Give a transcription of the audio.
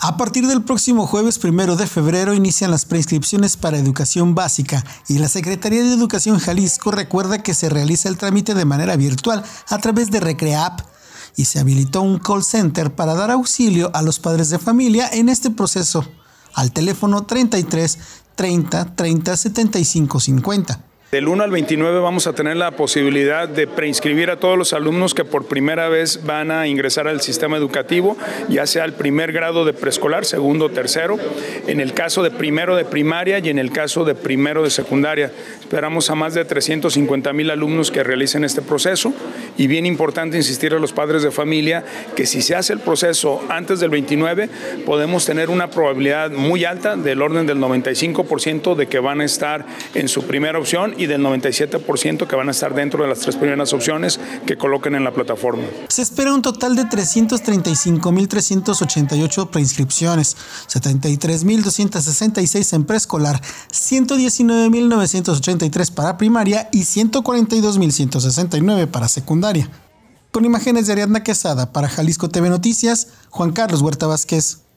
A partir del próximo jueves primero de febrero inician las preinscripciones para educación básica y la Secretaría de Educación Jalisco recuerda que se realiza el trámite de manera virtual a través de Recreap y se habilitó un call center para dar auxilio a los padres de familia en este proceso al teléfono 33 30 30 75 50. Del 1 al 29 vamos a tener la posibilidad de preinscribir a todos los alumnos que por primera vez van a ingresar al sistema educativo, ya sea el primer grado de preescolar, segundo tercero, en el caso de primero de primaria y en el caso de primero de secundaria. Esperamos a más de 350 mil alumnos que realicen este proceso y bien importante insistir a los padres de familia que si se hace el proceso antes del 29 podemos tener una probabilidad muy alta del orden del 95% de que van a estar en su primera opción y del 97% que van a estar dentro de las tres primeras opciones que coloquen en la plataforma. Se espera un total de 335.388 preinscripciones, 73.266 en preescolar, 119.983 para primaria y 142.169 para secundaria. Con imágenes de Ariadna Quesada para Jalisco TV Noticias, Juan Carlos Huerta Vázquez.